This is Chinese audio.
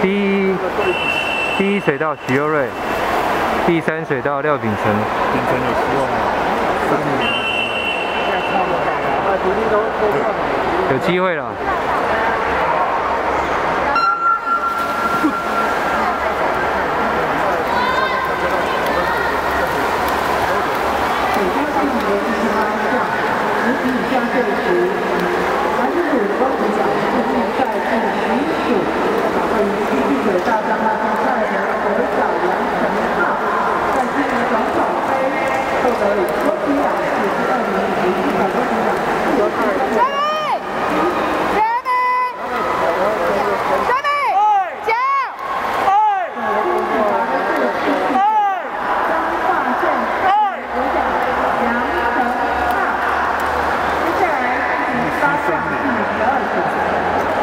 第第一水道徐又瑞，第三水道廖炳成。秉成有希望吗？有机会了。张伟，张伟，张伟，加油！二，朱建华。